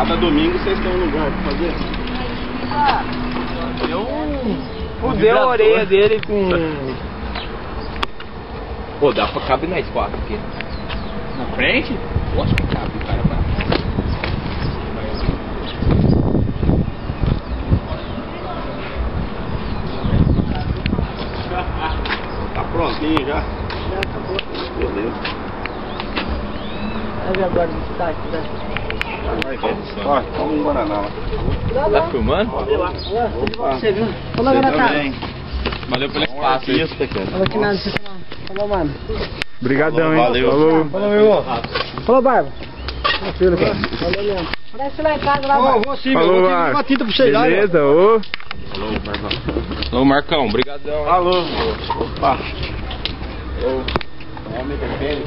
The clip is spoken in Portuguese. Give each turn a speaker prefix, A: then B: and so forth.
A: Cada domingo vocês têm um lugar pra fazer?
B: Eu fudeu a orelha dele com.
C: Pô, dá pra caber nós quatro aqui.
B: Na frente?
C: Lógico que cabe, o cara vai.
A: Tá prontinho já?
D: Já acabou.
A: Beleza.
D: Vai ver agora o destaque, né?
A: Vai ver. Ó, toma um Guaraná lá.
C: Tá filmando?
A: Opa.
D: Você viu? Falou,
A: Você também.
C: Valeu pelo espaço aí.
D: Falou que nada, você falou. Falou, mano.
A: Obrigadão, hein? Valeu.
D: Falou.
A: Falou, meu irmão.
D: Falou, Barba. Tranquilo, cara. Falou mesmo. Parece lá em casa, lá, Barba.
A: vou sim, Falou, Mar. uma tinta pra vocês lá. Beleza, ô. Falou, Marcão.
C: Alô, Marcão, brigadão. hein?
A: Alô. Opa. Eu. Homem de pele.